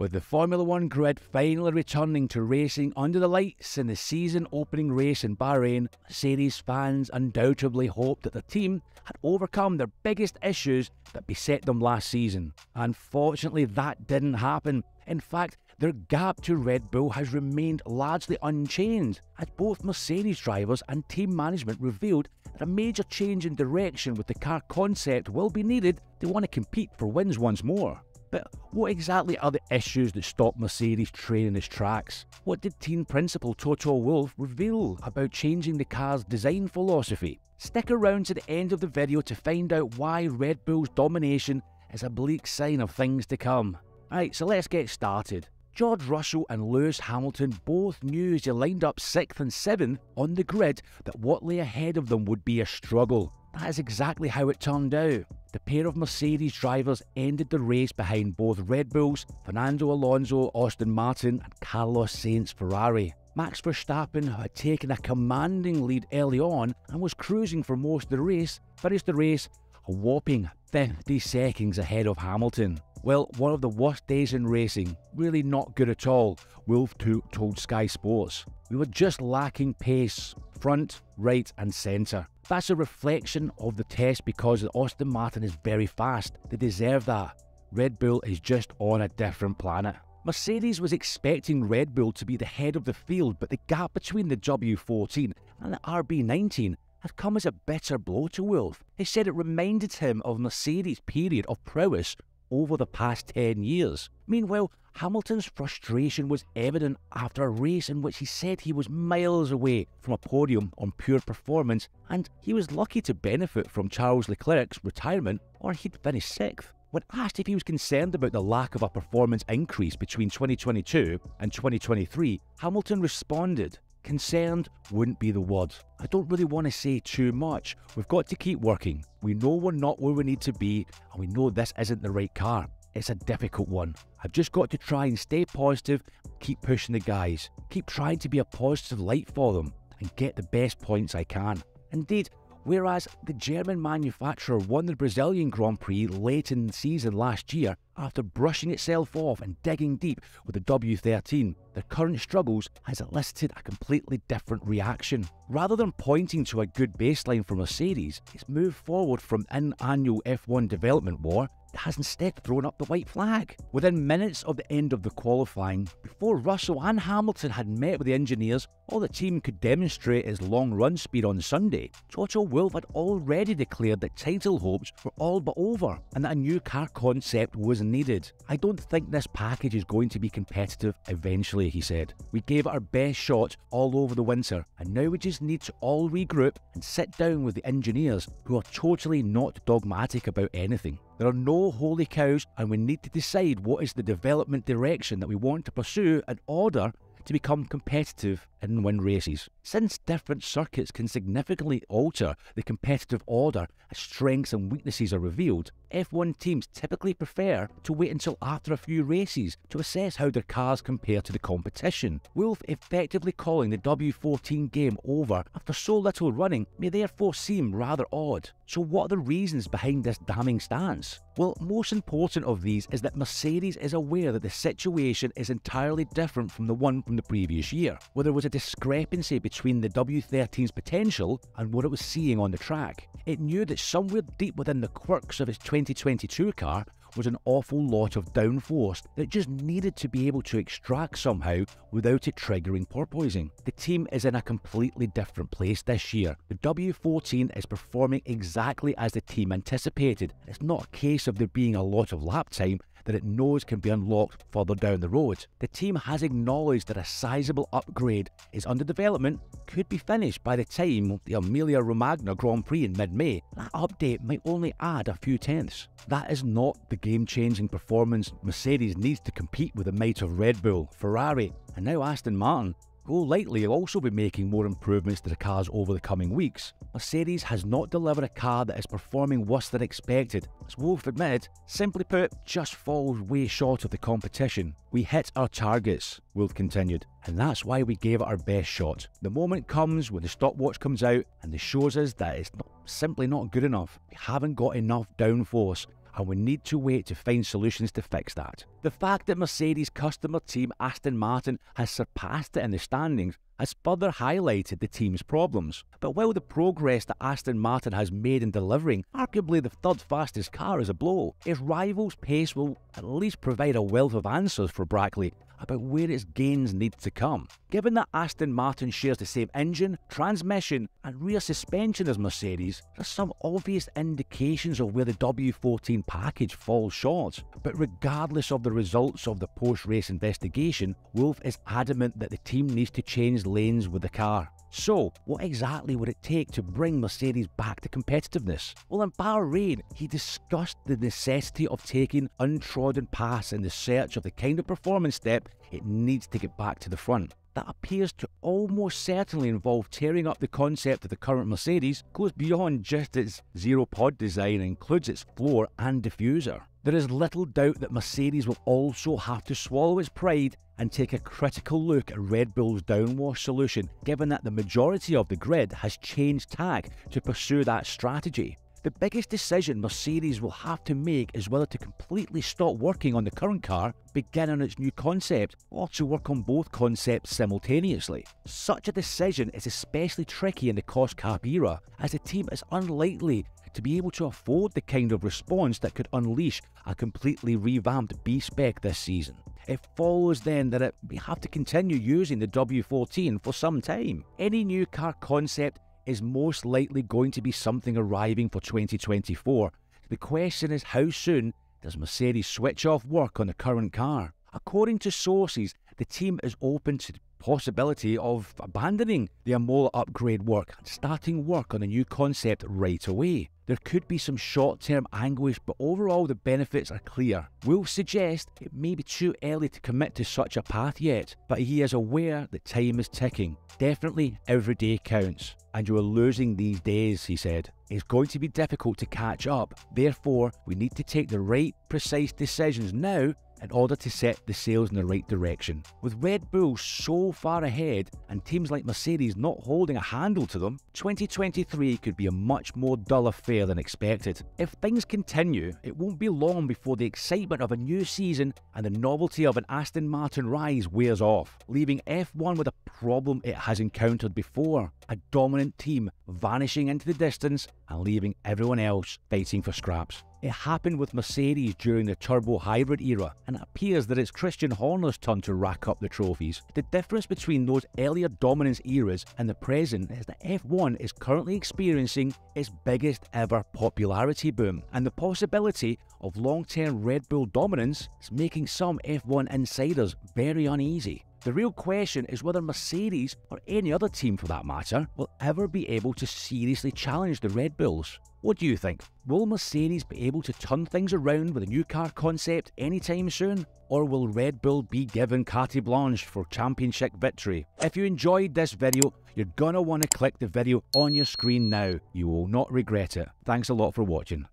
With the Formula One grid finally returning to racing under the lights in the season opening race in Bahrain, Mercedes fans undoubtedly hoped that the team had overcome their biggest issues that beset them last season. Unfortunately, that didn't happen. In fact, their gap to Red Bull has remained largely unchanged, as both Mercedes drivers and team management revealed that a major change in direction with the car concept will be needed to want to compete for wins once more. But what exactly are the issues that stop Mercedes training its tracks? What did team principal Toto Wolff reveal about changing the car's design philosophy? Stick around to the end of the video to find out why Red Bull's domination is a bleak sign of things to come. Right, so let's get started. George Russell and Lewis Hamilton both knew as they lined up 6th and 7th on the grid that what lay ahead of them would be a struggle. That is exactly how it turned out. The pair of Mercedes drivers ended the race behind both Red Bulls, Fernando Alonso, Aston Martin, and Carlos Sainz Ferrari. Max Verstappen, had taken a commanding lead early on and was cruising for most of the race, finished the race a whopping 50 seconds ahead of Hamilton. Well, one of the worst days in racing, really not good at all, Wolff told Sky Sports. We were just lacking pace, front, right, and centre. That's a reflection of the test because Aston Martin is very fast. They deserve that. Red Bull is just on a different planet. Mercedes was expecting Red Bull to be the head of the field, but the gap between the W14 and the RB19 had come as a bitter blow to Wolff. He said it reminded him of Mercedes' period of prowess over the past 10 years. Meanwhile, Hamilton's frustration was evident after a race in which he said he was miles away from a podium on pure performance, and he was lucky to benefit from Charles Leclerc's retirement, or he'd finish sixth. When asked if he was concerned about the lack of a performance increase between 2022 and 2023, Hamilton responded, Concerned wouldn't be the word. I don't really want to say too much. We've got to keep working. We know we're not where we need to be, and we know this isn't the right car. It's a difficult one. I've just got to try and stay positive, keep pushing the guys, keep trying to be a positive light for them, and get the best points I can. Indeed, whereas the German manufacturer won the Brazilian Grand Prix late in the season last year after brushing itself off and digging deep with the W13, the current struggles has elicited a completely different reaction. Rather than pointing to a good baseline for Mercedes, it's moved forward from an annual F1 development war has instead thrown up the white flag. Within minutes of the end of the qualifying, before Russell and Hamilton had met with the engineers, all the team could demonstrate is long run speed on Sunday. Toto Wolff had already declared that title hopes were all but over and that a new car concept was needed. I don't think this package is going to be competitive eventually, he said. We gave it our best shot all over the winter, and now we just need to all regroup and sit down with the engineers who are totally not dogmatic about anything. There are no holy cows, and we need to decide what is the development direction that we want to pursue in order to become competitive and win races. Since different circuits can significantly alter the competitive order as strengths and weaknesses are revealed, F1 teams typically prefer to wait until after a few races to assess how their cars compare to the competition. Wolff effectively calling the W14 game over after so little running may therefore seem rather odd. So what are the reasons behind this damning stance? Well, most important of these is that Mercedes is aware that the situation is entirely different from the one from the previous year, where there was a discrepancy between the W13's potential and what it was seeing on the track. It knew that somewhere deep within the quirks of its 2022 car was an awful lot of downforce that just needed to be able to extract somehow without it triggering porpoising. The team is in a completely different place this year. The W14 is performing exactly as the team anticipated. It's not a case of there being a lot of lap time, that it knows can be unlocked further down the road. The team has acknowledged that a sizable upgrade is under development, could be finished by the time of the Emilia Romagna Grand Prix in mid-May. That update might only add a few tenths. That is not the game-changing performance Mercedes needs to compete with the might of Red Bull, Ferrari, and now Aston Martin who will also be making more improvements to the cars over the coming weeks. Mercedes has not delivered a car that is performing worse than expected. As Wolff admitted, simply put, just falls way short of the competition. We hit our targets, Wolff continued, and that's why we gave it our best shot. The moment comes when the stopwatch comes out and it shows us that it's not, simply not good enough. We haven't got enough downforce and we need to wait to find solutions to fix that. The fact that Mercedes customer team Aston Martin has surpassed it in the standings has further highlighted the team's problems. But while the progress that Aston Martin has made in delivering arguably the third fastest car is a blow, its rival's pace will at least provide a wealth of answers for Brackley about where its gains need to come. Given that Aston Martin shares the same engine, transmission, and rear suspension as Mercedes, there are some obvious indications of where the W14 package falls short. But regardless of the results of the post race investigation, Wolff is adamant that the team needs to change lanes with the car. So, what exactly would it take to bring Mercedes back to competitiveness? Well, in Bahrain, he discussed the necessity of taking untrodden paths in the search of the kind of performance step it needs to get back to the front. That appears to almost certainly involve tearing up the concept of the current Mercedes, goes beyond just its zero pod design and includes its floor and diffuser. There is little doubt that Mercedes will also have to swallow its pride and take a critical look at Red Bull's downwash solution, given that the majority of the grid has changed tack to pursue that strategy. The biggest decision Mercedes will have to make is whether to completely stop working on the current car, begin on its new concept, or to work on both concepts simultaneously. Such a decision is especially tricky in the cost cap era, as the team is unlikely to be able to afford the kind of response that could unleash a completely revamped B spec this season. It follows then that it may have to continue using the W14 for some time. Any new car concept is most likely going to be something arriving for 2024. The question is how soon does Mercedes switch off work on the current car? According to sources, the team is open to the possibility of abandoning the Imola upgrade work and starting work on a new concept right away. There could be some short term anguish, but overall the benefits are clear. Wolff suggest it may be too early to commit to such a path yet, but he is aware that time is ticking. Definitely every day counts, and you are losing these days, he said. It's going to be difficult to catch up, therefore, we need to take the right, precise decisions now in order to set the sails in the right direction. With Red Bull so far ahead and teams like Mercedes not holding a handle to them, 2023 could be a much more dull affair than expected. If things continue, it won't be long before the excitement of a new season and the novelty of an Aston Martin rise wears off, leaving F1 with a problem it has encountered before a dominant team vanishing into the distance and leaving everyone else fighting for scraps. It happened with Mercedes during the turbo hybrid era, and it appears that it's Christian Horner's turn to rack up the trophies. The difference between those earlier dominance eras and the present is that F1 is currently experiencing its biggest ever popularity boom, and the possibility of long term Red Bull dominance is making some F1 insiders very uneasy. The real question is whether Mercedes, or any other team for that matter, will ever be able to seriously challenge the Red Bulls. What do you think? Will Mercedes be able to turn things around with a new car concept anytime soon? Or will Red Bull be given carte blanche for championship victory? If you enjoyed this video, you're gonna want to click the video on your screen now. You will not regret it. Thanks a lot for watching.